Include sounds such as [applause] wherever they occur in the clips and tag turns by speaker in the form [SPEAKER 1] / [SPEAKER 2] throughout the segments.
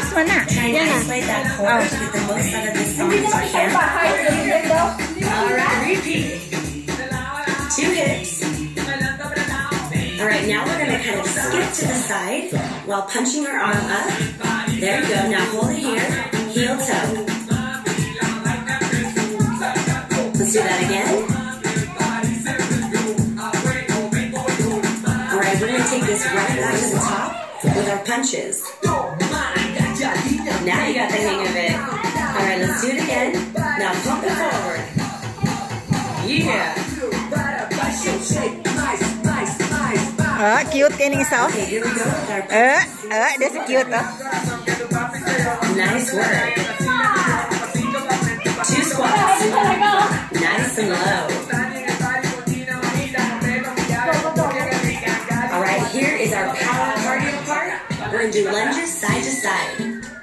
[SPEAKER 1] Mo na.
[SPEAKER 2] Try
[SPEAKER 1] Yan na.
[SPEAKER 2] isolate that core
[SPEAKER 1] Oh.
[SPEAKER 2] to get the most out of this song as ah. you can. Alright, repeat. Two hips. Alright, now we're gonna kind of skip to the side while punching our arm up. There you go. Now hold it here. Heel toe. Let's do that again. Alright, we're gonna take this right back to the top with our punches. Now you got the hang of it. Alright, let's do it again. Now pump it forward. Yeah.
[SPEAKER 1] Oh, cute kaning isa. oh.
[SPEAKER 2] Okay, here we go with our
[SPEAKER 1] Eh, eh, that's cute oh.
[SPEAKER 2] Nice work. Two squats. Nice and low. Alright, here is our power cardio part. We're gonna do lunges side to side.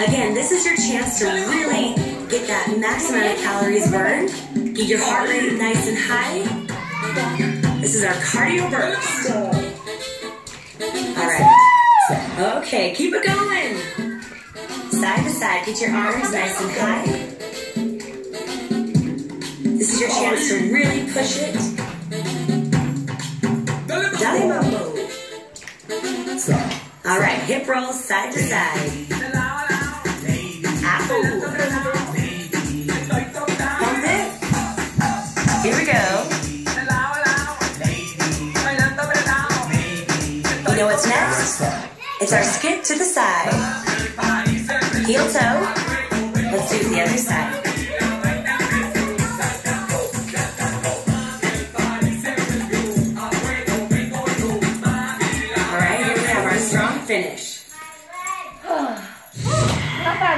[SPEAKER 2] Again, this is your chance to really get that max amount of calories burned. Get your heart rate nice and high. This is our cardio burst. Alright. Okay, keep it going. Side to side, get your arms nice and high. This is your chance to really push it. Dolly Mambo. All right, hip rolls side to side. What's next? It's our skip to the side. Heel toe. Let's do the other side. All right, here we have our strong finish. [sighs]